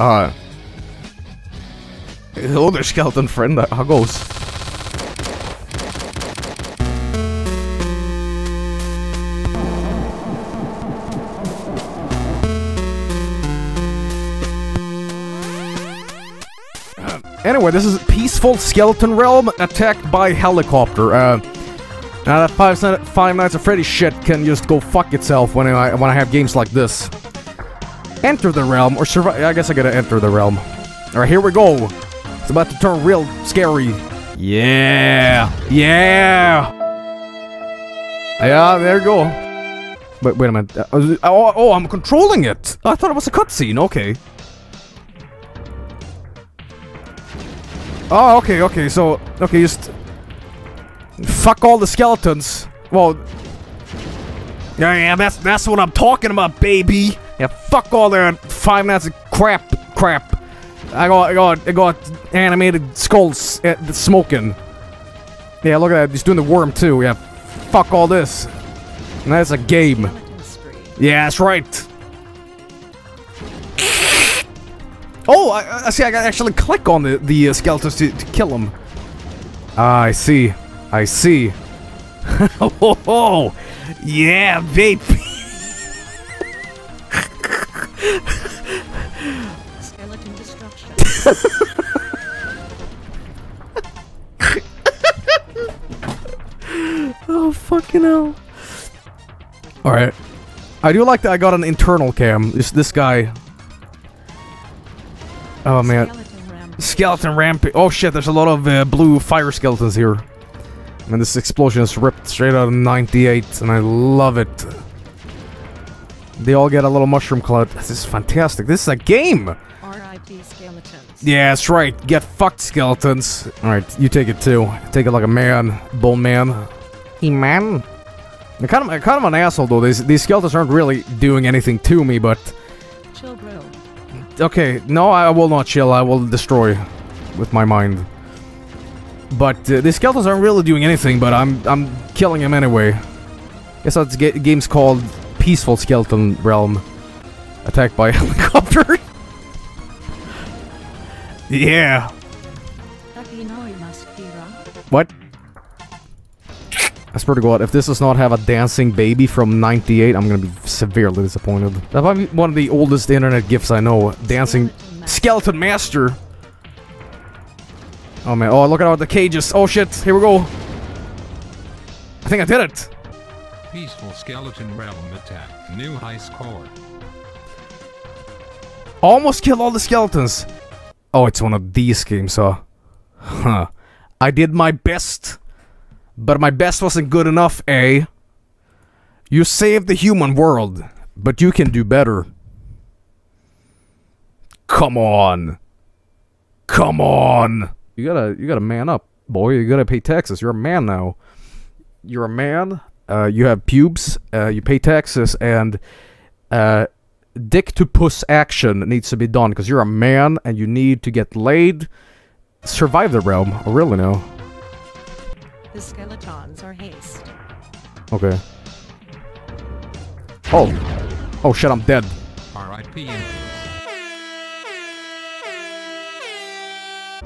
Uh. Hello there, skeleton friend. How goes? Anyway, this is Peaceful Skeleton Realm attacked by helicopter. Uh, now that Five, Five Nights at Freddy's shit can just go fuck itself when I when I have games like this. Enter the realm or survive. I guess I gotta enter the realm. All right, here we go. It's about to turn real scary. Yeah, yeah, yeah. There you go. Wait, wait a minute. Uh, oh, oh, I'm controlling it. I thought it was a cutscene. Okay. Oh, okay, okay, so, okay, just... Fuck all the skeletons. Well... Yeah, yeah, that's, that's what I'm talking about, baby! Yeah, fuck all their Five minutes of crap, crap. I got, I got, I got animated skulls uh, smoking. Yeah, look at that, he's doing the worm too, yeah. Fuck all this. And that's a game. Yeah, that's right. Oh, I, I see. I got actually click on the the uh, skeletons to, to kill them. Ah, I see. I see. oh, yeah, baby. oh fucking hell! All right. I do like that. I got an internal cam. This this guy. Oh man. Skeleton ramp. Skeleton rampage. Oh shit, there's a lot of uh, blue fire skeletons here. And this explosion is ripped straight out of 98, and I love it. They all get a little mushroom cloud. This is fantastic. This is a game! R.I.P. skeletons. Yeah, that's right. Get fucked, skeletons. Alright, you take it too. Take it like a man. Bone man. He man? I'm kind of, I'm kind of an asshole though. These, these skeletons aren't really doing anything to me, but... Chill bro. Okay, no, I will not chill. I will destroy with my mind. But uh, the skeletons aren't really doing anything, but I'm I'm killing them anyway. Guess that's ga game's called Peaceful Skeleton Realm. Attacked by helicopter. Yeah. What? I swear to God, if this does not have a dancing baby from 98, I'm gonna be severely disappointed. That might be one of the oldest internet gifs I know. Dancing Skeleton Master. Oh man, oh look at all the cages. Oh shit, here we go. I think I did it. Peaceful Skeleton Realm attack. New high score. Almost killed all the skeletons. Oh, it's one of these games, huh? Huh. I did my best. But my best wasn't good enough, eh? You saved the human world, but you can do better. Come on. Come on. You gotta you gotta man up, boy. You gotta pay taxes. You're a man now. You're a man. Uh, you have pubes. Uh, you pay taxes, and uh, dick to puss action needs to be done because you're a man and you need to get laid. Survive the realm. I really know. The skeletons are haste. Okay. Oh. Oh shit, I'm dead. R.I.P. in.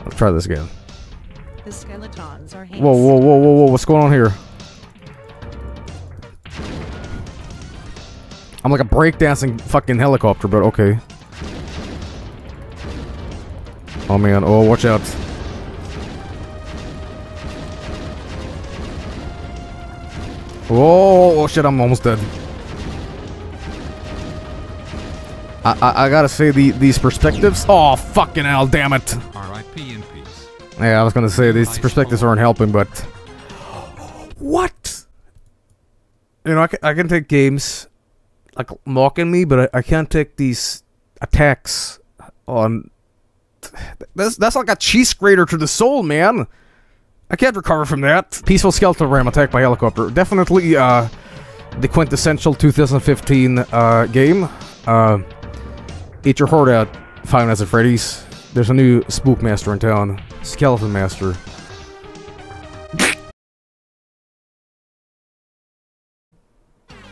Let's try this again. The skeletons are haste. Whoa, whoa, whoa, whoa, whoa, what's going on here? I'm like a breakdancing fucking helicopter, but okay. Oh man, oh, watch out. Whoa, oh shit, I'm almost dead. I, I, I gotta say, the these perspectives... Oh, fucking hell, damn it. R.I.P. in peace. Yeah, I was gonna say, these perspectives aren't helping, but... What? You know, I can, I can take games like mocking me, but I, I can't take these attacks on... That's, that's like a cheese grater to the soul, man. I can't recover from that. Peaceful Skeleton Realm attacked by helicopter. Definitely, uh, the quintessential 2015 uh, game. Uh, eat your heart out, Five Nights at Freddy's. There's a new Spook Master in town. Skeleton Master.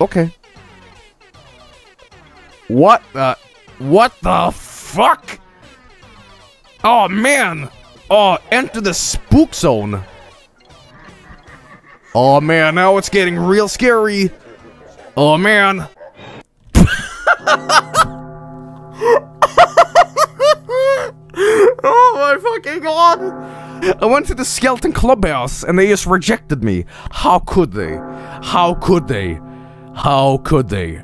okay. What the... What the fuck? Oh man! Oh, enter the spook zone. Oh man, now it's getting real scary. Oh man. oh my fucking god! I went to the skeleton clubhouse and they just rejected me. How could they? How could they? How could they?